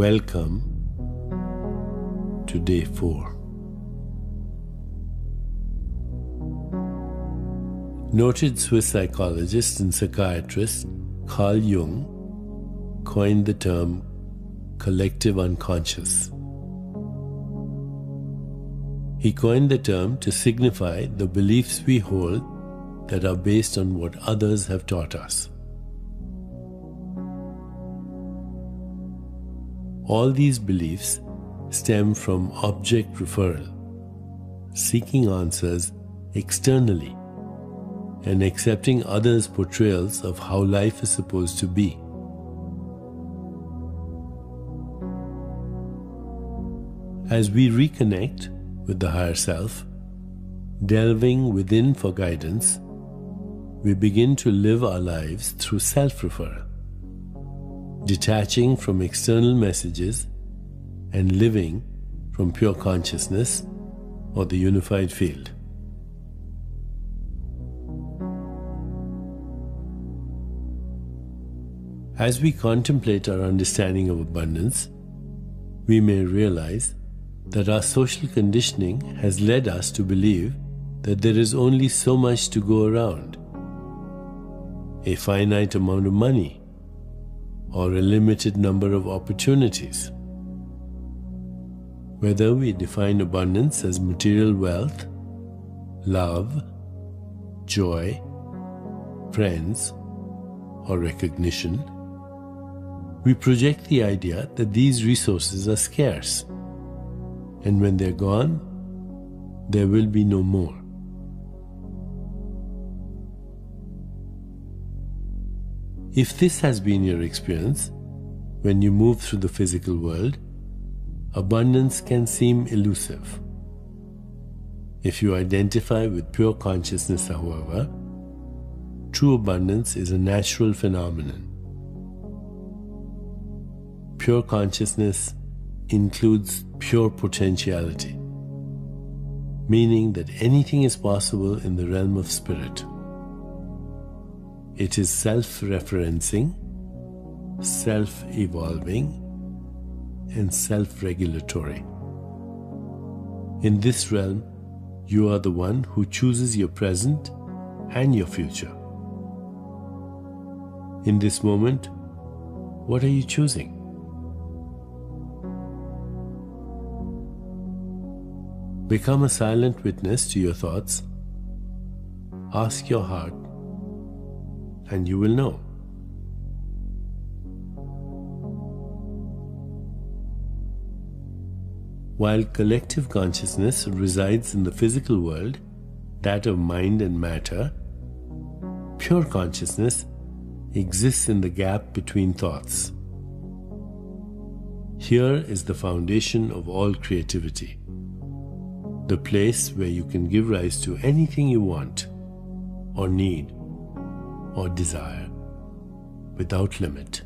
Welcome to day four. Noted Swiss psychologist and psychiatrist Carl Jung coined the term collective unconscious. He coined the term to signify the beliefs we hold that are based on what others have taught us. All these beliefs stem from object referral, seeking answers externally and accepting others' portrayals of how life is supposed to be. As we reconnect with the higher self, delving within for guidance, we begin to live our lives through self referral, detaching from external messages and living from pure consciousness or the unified field. As we contemplate our understanding of abundance, we may realize that our social conditioning has led us to believe that there is only so much to go around a finite amount of money or a limited number of opportunities. Whether we define abundance as material wealth, love, joy, friends, or recognition, we project the idea that these resources are scarce and when they're gone, there will be no more. If this has been your experience, when you move through the physical world, abundance can seem elusive. If you identify with pure consciousness, however, true abundance is a natural phenomenon. Pure consciousness includes pure potentiality, meaning that anything is possible in the realm of spirit. It is self referencing, self evolving, and self regulatory. In this realm, you are the one who chooses your present and your future. In this moment, what are you choosing? Become a silent witness to your thoughts. Ask your heart, and you will know. While collective consciousness resides in the physical world, that of mind and matter, pure consciousness exists in the gap between thoughts. Here is the foundation of all creativity the place where you can give rise to anything you want, or need, or desire without limit.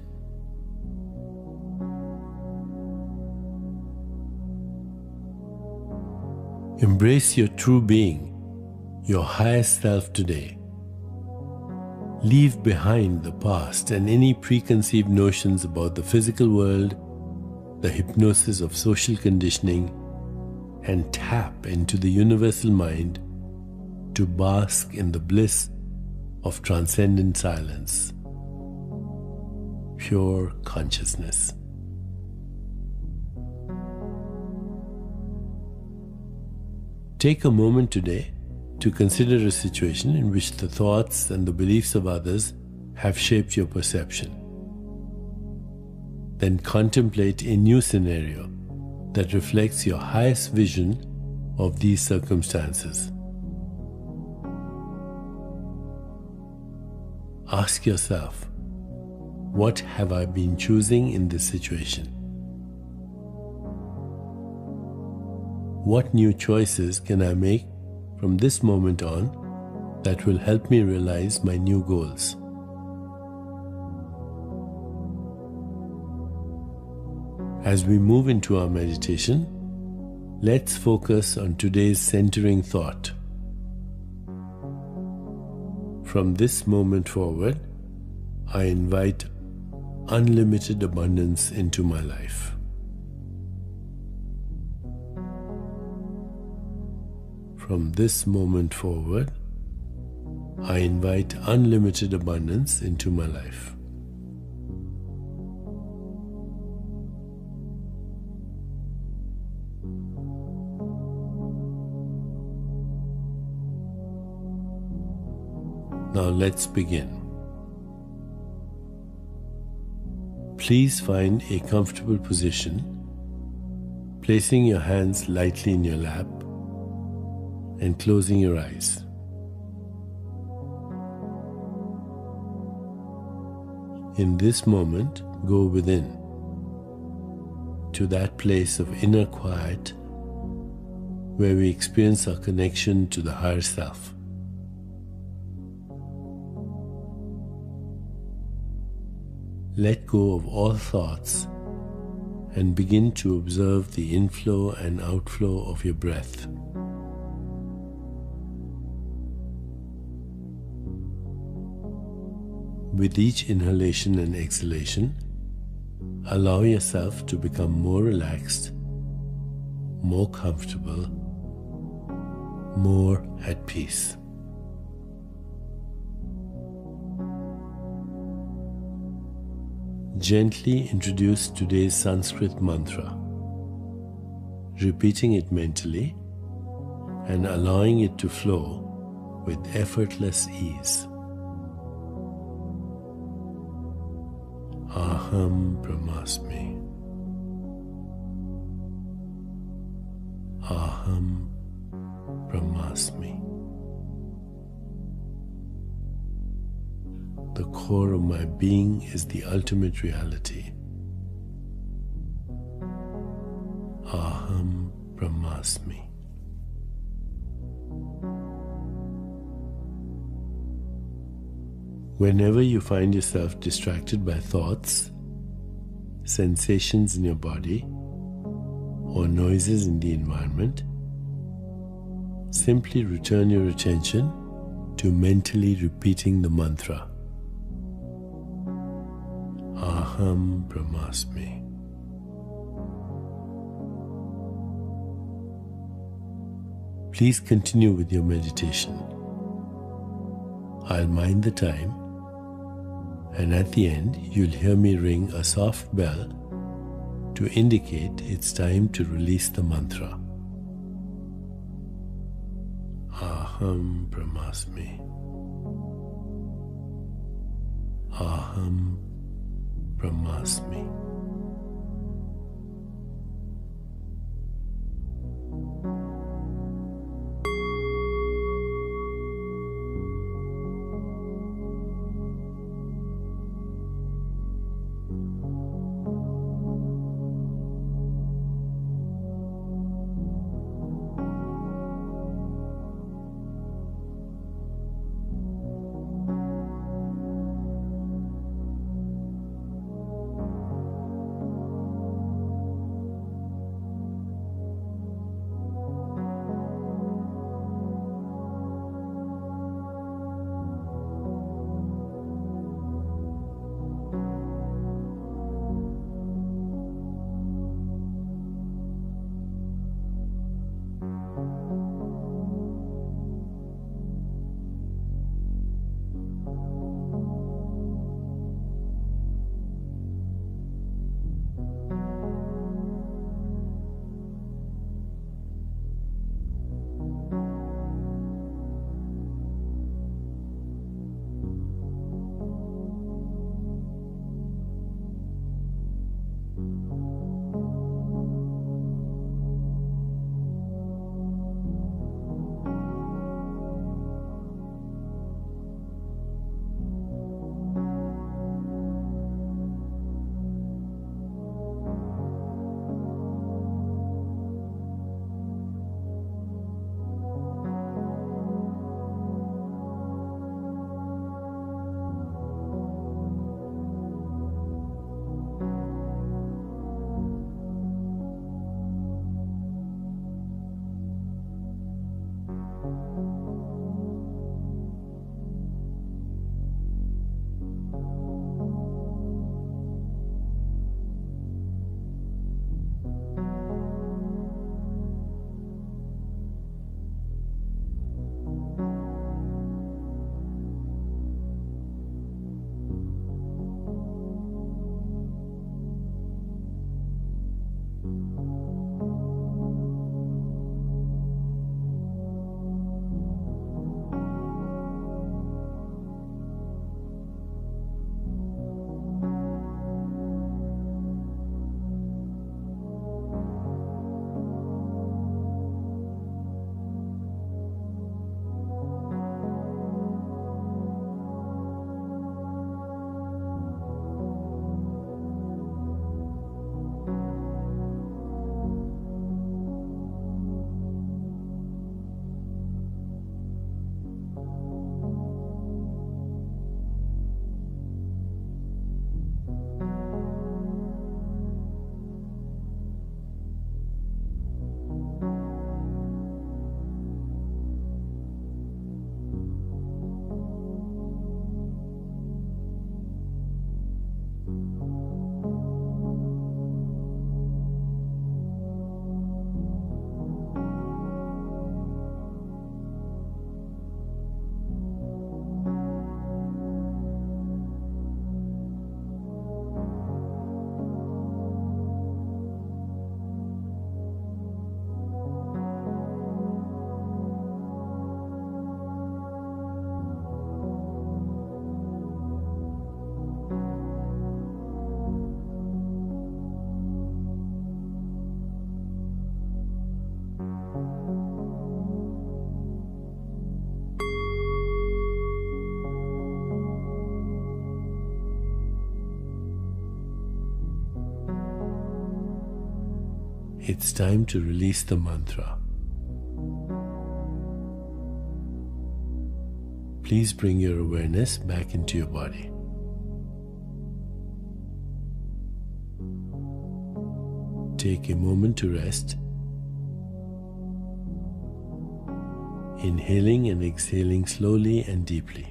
Embrace your true being, your highest self today. Leave behind the past and any preconceived notions about the physical world, the hypnosis of social conditioning, and tap into the universal mind to bask in the bliss of transcendent silence, pure consciousness. Take a moment today to consider a situation in which the thoughts and the beliefs of others have shaped your perception. Then contemplate a new scenario that reflects your highest vision of these circumstances. Ask yourself, what have I been choosing in this situation? What new choices can I make from this moment on that will help me realize my new goals? As we move into our meditation, let's focus on today's centering thought. From this moment forward, I invite unlimited abundance into my life. From this moment forward, I invite unlimited abundance into my life. Now let's begin. Please find a comfortable position, placing your hands lightly in your lap and closing your eyes. In this moment, go within to that place of inner quiet where we experience our connection to the higher self. Let go of all thoughts and begin to observe the inflow and outflow of your breath. With each inhalation and exhalation, allow yourself to become more relaxed, more comfortable, more at peace. Gently introduce today's Sanskrit mantra, repeating it mentally and allowing it to flow with effortless ease. Aham Brahmasmi. Aham core of my being is the ultimate reality. Aham Brahmasmi. Whenever you find yourself distracted by thoughts, sensations in your body, or noises in the environment, simply return your attention to mentally repeating the mantra. Aham Brahmasmi. Please continue with your meditation. I'll mind the time, and at the end, you'll hear me ring a soft bell to indicate it's time to release the mantra. Aham Brahmasmi. Aham Brahmasmi. It's time to release the mantra. Please bring your awareness back into your body. Take a moment to rest. Inhaling and exhaling slowly and deeply.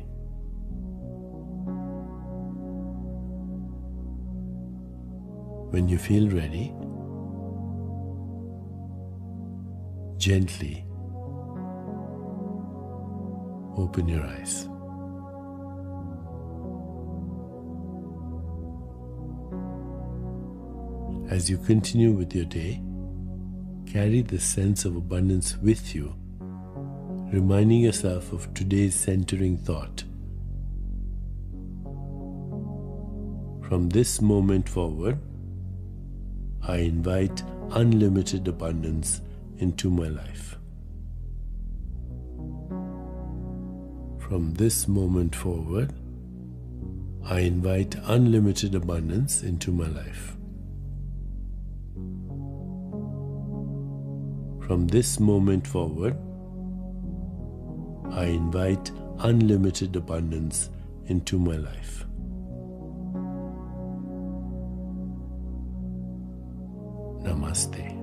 When you feel ready, gently open your eyes. As you continue with your day, carry the sense of abundance with you, reminding yourself of today's centering thought. From this moment forward, I invite unlimited abundance into my life. From this moment forward, I invite unlimited abundance into my life. From this moment forward, I invite unlimited abundance into my life. Namaste.